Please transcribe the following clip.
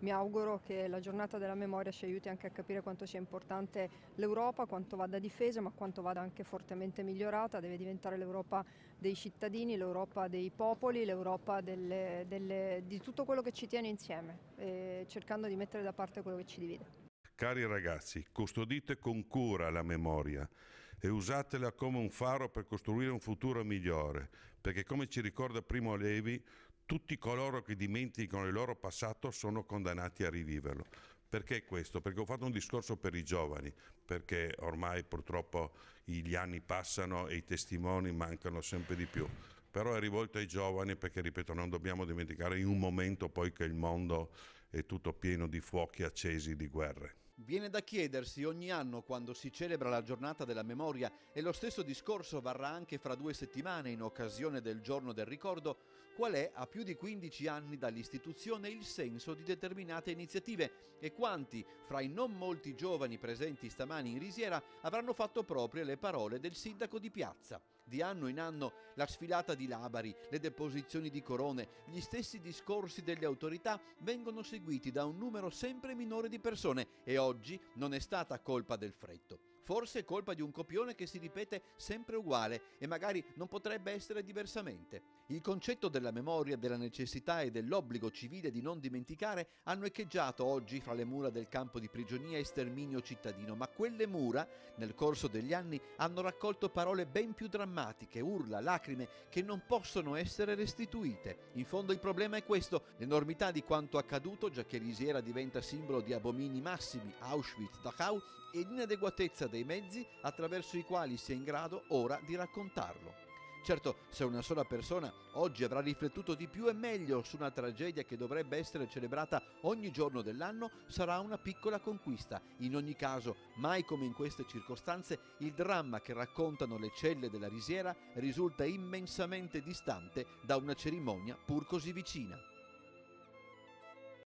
mi auguro che la giornata della memoria ci aiuti anche a capire quanto sia importante l'Europa, quanto vada difesa ma quanto vada anche fortemente migliorata, deve diventare l'Europa dei cittadini, l'Europa dei popoli, l'Europa delle, delle, di tutto quello che ci tiene insieme, eh, cercando di mettere da parte quello che ci divide. Cari ragazzi, custodite con cura la memoria e usatela come un faro per costruire un futuro migliore, perché come ci ricorda Primo Levi, tutti coloro che dimenticano il loro passato sono condannati a riviverlo. Perché questo? Perché ho fatto un discorso per i giovani, perché ormai purtroppo gli anni passano e i testimoni mancano sempre di più però è rivolto ai giovani perché, ripeto, non dobbiamo dimenticare in un momento poi che il mondo è tutto pieno di fuochi accesi di guerre. Viene da chiedersi ogni anno quando si celebra la giornata della memoria e lo stesso discorso varrà anche fra due settimane in occasione del giorno del ricordo, qual è a più di 15 anni dall'istituzione il senso di determinate iniziative e quanti fra i non molti giovani presenti stamani in risiera avranno fatto proprie le parole del sindaco di piazza. Di anno in anno la sfilata di labari, le deposizioni di corone, gli stessi discorsi delle autorità vengono seguiti da un numero sempre minore di persone e oggi non è stata colpa del freddo. Forse è colpa di un copione che si ripete sempre uguale e magari non potrebbe essere diversamente. Il concetto della memoria, della necessità e dell'obbligo civile di non dimenticare hanno echeggiato oggi fra le mura del campo di prigionia e sterminio cittadino, ma quelle mura, nel corso degli anni, hanno raccolto parole ben più drammatiche, urla, lacrime, che non possono essere restituite. In fondo il problema è questo, l'enormità di quanto accaduto, già che Risiera diventa simbolo di abomini massimi, Auschwitz, Dachau, e l'inadeguatezza dei mezzi attraverso i quali si è in grado ora di raccontarlo. Certo, se una sola persona oggi avrà riflettuto di più e meglio su una tragedia che dovrebbe essere celebrata ogni giorno dell'anno, sarà una piccola conquista. In ogni caso, mai come in queste circostanze, il dramma che raccontano le celle della risiera risulta immensamente distante da una cerimonia pur così vicina.